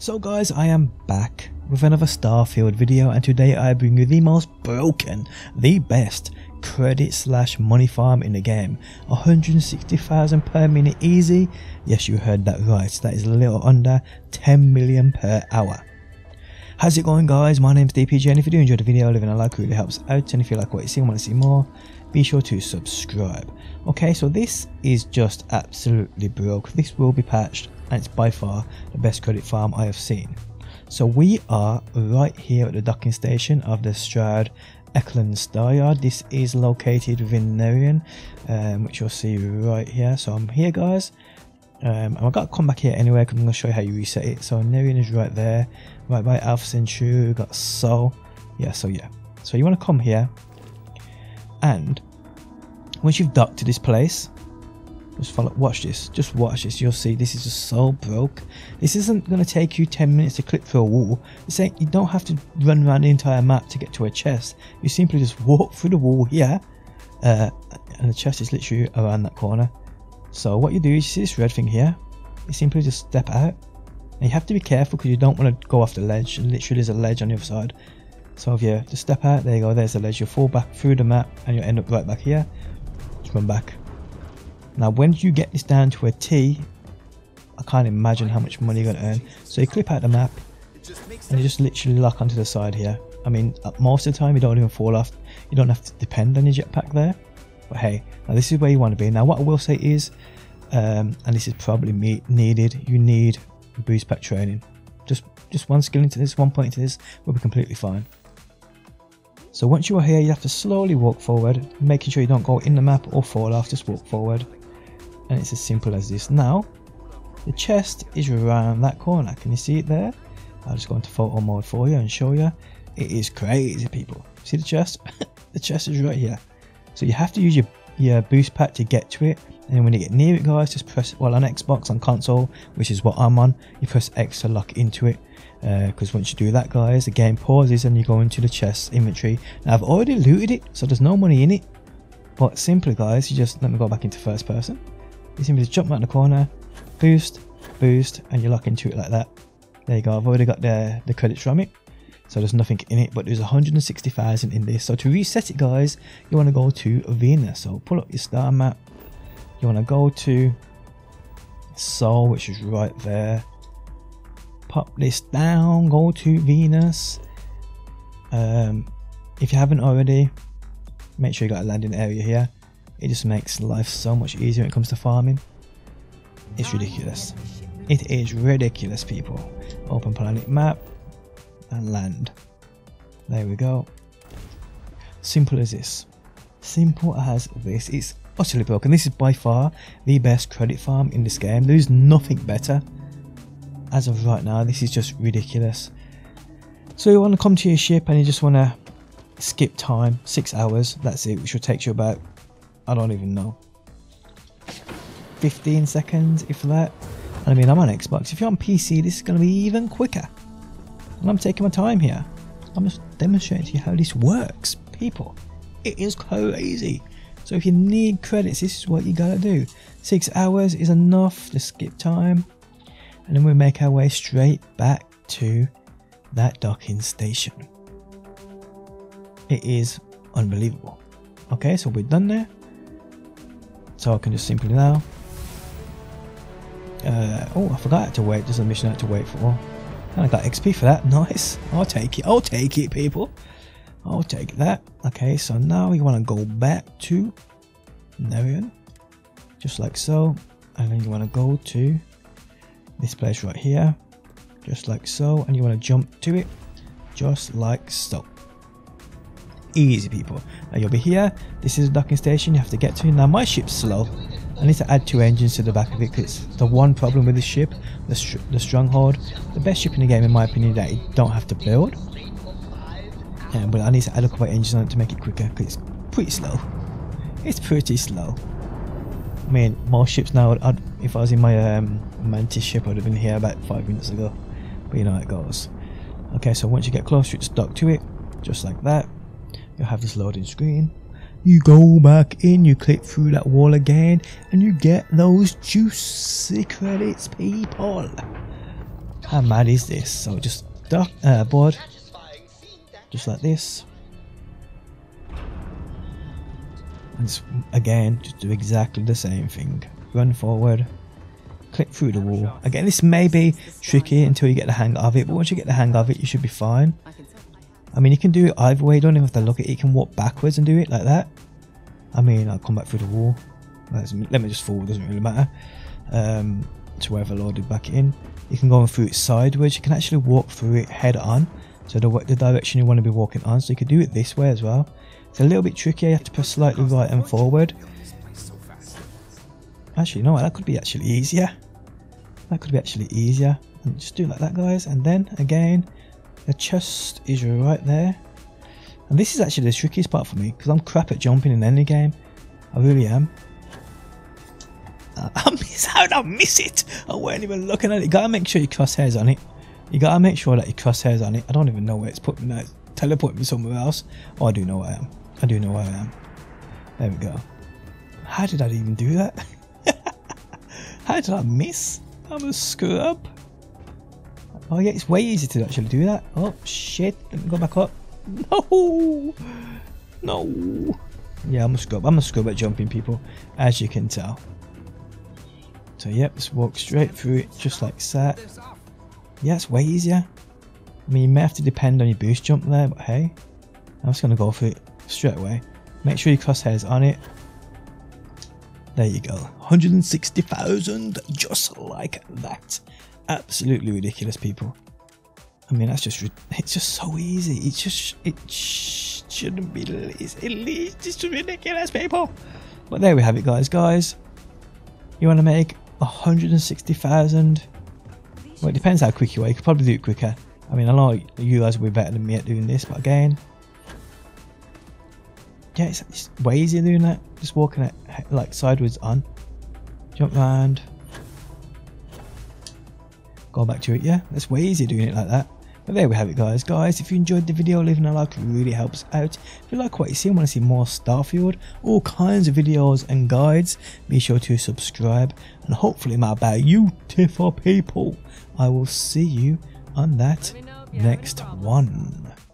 So guys, I am back with another Starfield video and today I bring you the most broken, the best credit slash money farm in the game. 160,000 per minute easy. Yes, you heard that right. That is a little under 10 million per hour. How's it going guys? My name's DPJ and if you do enjoy the video, leaving a like really helps out and if you like what you see and want to see more, be sure to subscribe. Okay, so this is just absolutely broke. This will be patched and it's by far the best credit farm I have seen. So we are right here at the docking station of the Stroud Eklund Staryard. This is located within Narion, um, which you'll see right here. So I'm here guys. Um, I've got to come back here anyway because I'm going to show you how you reset it. So Narion is right there, right by Alpha Centauri, we've got Sol. Yeah, so yeah. So you want to come here and once you've docked to this place, just follow, watch this, just watch this, you'll see this is just so broke. This isn't going to take you 10 minutes to clip through a wall. You don't have to run around the entire map to get to a chest. You simply just walk through the wall here, uh, and the chest is literally around that corner. So what you do is you see this red thing here, you simply just step out. And you have to be careful because you don't want to go off the ledge, and literally there's a ledge on the other side. So if you just step out, there you go, there's the ledge, you fall back through the map and you'll end up right back here. Just run back. Now when you get this down to a T, I can't imagine how much money you're going to earn. So you clip out the map and you just literally lock onto the side here. I mean, uh, most of the time you don't even fall off. You don't have to depend on your jetpack there. But hey, now this is where you want to be. Now what I will say is, um, and this is probably needed, you need boost pack training. Just just one skill into this, one point into this, will be completely fine. So once you are here, you have to slowly walk forward, making sure you don't go in the map or fall off, just walk forward and it's as simple as this. Now, the chest is around that corner. Can you see it there? I'll just go into photo mode for you and show you. It is crazy, people. See the chest? the chest is right here. So you have to use your, your boost pack to get to it. And when you get near it, guys, just press, well, on Xbox, on console, which is what I'm on, you press X to lock into it. Because uh, once you do that, guys, the game pauses and you go into the chest inventory. Now, I've already looted it, so there's no money in it. But simply, guys, you just, let me go back into first person you simply just jump out the corner, boost, boost, and you lock into it like that. There you go, I've already got the, the credits from it. So there's nothing in it, but there's 160,000 in this. So to reset it, guys, you want to go to Venus. So pull up your star map. You want to go to Sol, which is right there. Pop this down, go to Venus. Um, if you haven't already, make sure you got a landing area here. It just makes life so much easier when it comes to farming. It's ridiculous. It is ridiculous, people. Open planet map and land. There we go. Simple as this. Simple as this. It's utterly broken. This is by far the best credit farm in this game. There is nothing better. As of right now, this is just ridiculous. So you want to come to your ship and you just want to skip time, six hours, that's it, which will take you about I don't even know. 15 seconds, if that. I mean, I'm on Xbox. If you're on PC, this is going to be even quicker. And I'm taking my time here. I'm just demonstrating to you how this works, people. It is crazy. So if you need credits, this is what you gotta do. Six hours is enough to skip time. And then we make our way straight back to that docking station. It is unbelievable. Okay, so we're done there. So I can just simply now. Uh, oh, I forgot to wait. There's a mission I had to wait for. And I got XP for that. Nice. I'll take it. I'll take it, people. I'll take that. Okay, so now you want to go back to Narion. Just like so. And then you want to go to this place right here. Just like so. And you want to jump to it. Just like so easy people. Now you'll be here. This is a docking station. You have to get to. Now my ship's slow. I need to add two engines to the back of it because the one problem with this ship the, the stronghold. The best ship in the game in my opinion that you don't have to build. Yeah, but I need to add a couple of engines on it to make it quicker because it's pretty slow. It's pretty slow. I mean most ships now I'd, if I was in my um, Mantis ship I'd have been here about five minutes ago. But you know how it goes. Okay so once you get closer it's stuck to it just like that you have this loading screen. You go back in, you click through that wall again, and you get those juicy credits, people. How mad is this? So just duck, uh, board, just like this. And again, just do exactly the same thing. Run forward, click through the wall. Again, this may be tricky until you get the hang of it, but once you get the hang of it, you should be fine. I mean, you can do it either way. You don't even have to look at it. You can walk backwards and do it like that. I mean, I'll come back through the wall. Let me just fall. Doesn't really matter. Um, to wherever loaded back in. You can go on through it sideways. You can actually walk through it head on. So the, the direction you want to be walking on. So you can do it this way as well. It's a little bit tricky. You have to press slightly right and forward. Actually, you know what? That could be actually easier. That could be actually easier. And just do like that, guys. And then again, the chest is right there. And this is actually the trickiest part for me because I'm crap at jumping in any game. I really am. Uh, I miss out, I miss it. I weren't even looking at it. You gotta make sure your crosshairs on it. You gotta make sure that your crosshairs on it. I don't even know where it's put me now. Teleport me somewhere else. Oh, I do know where I am. I do know where I am. There we go. How did I even do that? How did I miss? I'm a screw up. Oh yeah, it's way easier to actually do that. Oh shit, let me go back up. No! No! Yeah, I'm a scrub. I'm a scrub at jumping people, as you can tell. So yep, just walk straight through it just like that. Yeah, it's way easier. I mean, you may have to depend on your boost jump there, but hey, I'm just going to go for it straight away. Make sure your crosshairs on it. There you go. 160,000 just like that. Absolutely ridiculous, people. I mean, that's just, it's just so easy. It's just, it sh shouldn't be, it's, it's just ridiculous, people. But there we have it, guys. Guys, you want to make 160,000? Well, it depends how quick you are. You could probably do it quicker. I mean, I know you guys will be better than me at doing this, but again, yeah, it's, it's way easier doing that. Just walking it like sideways on. Jump around. Go back to it. Yeah, that's way easier doing it like that. But there we have it guys. Guys, if you enjoyed the video, leaving a like really helps out. If you like what you see and want to see more Starfield, all kinds of videos and guides, be sure to subscribe. And hopefully my beautiful people, I will see you on that next one.